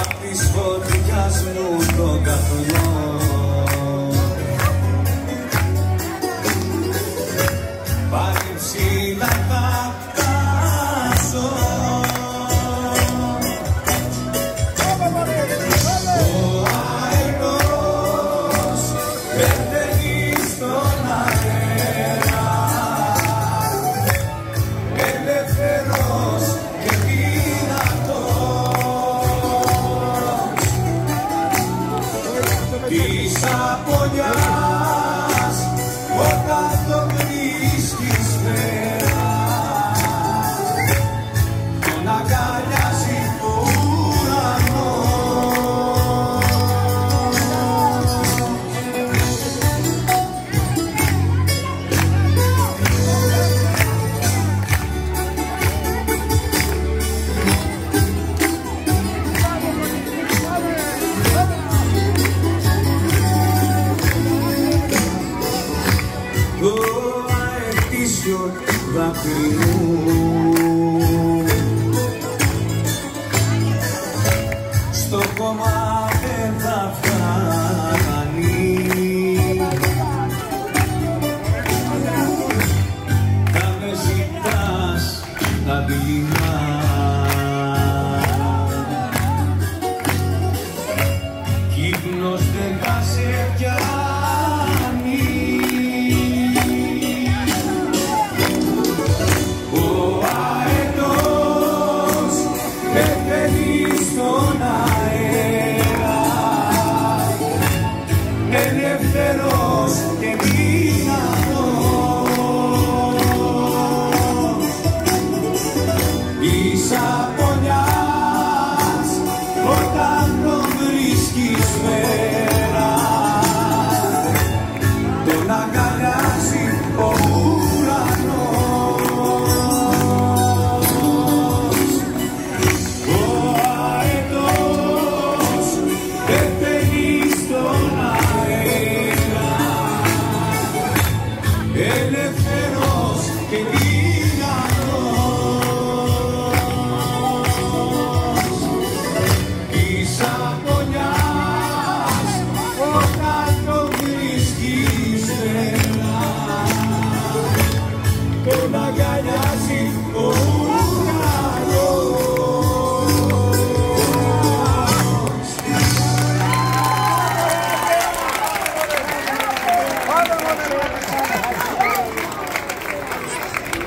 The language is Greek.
Απ' της φωτιάς μου το καθόλου apoiar. ίσιο δακρυνού στο κομμάτι ελεύθερος και δυνατός. Της αγωνιάς όταν το βρίσκεις φτερά τον αγκαλιάζει ο